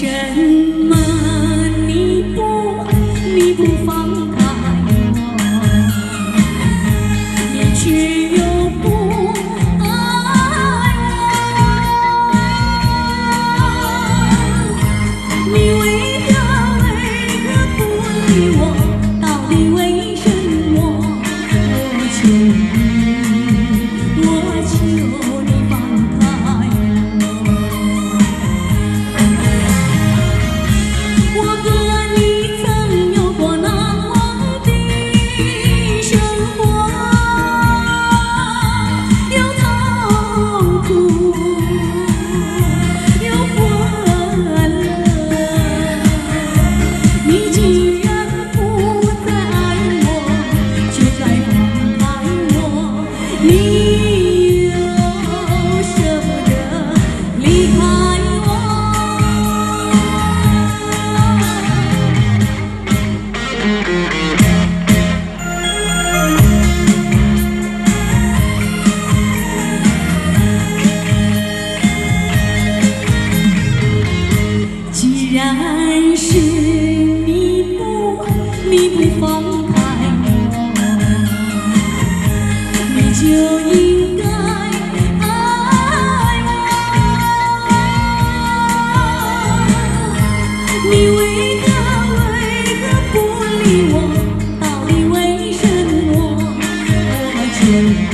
真然是你不，你不放开我，你就应该爱我。你为何为何不理我？到底为什么？我牵挂。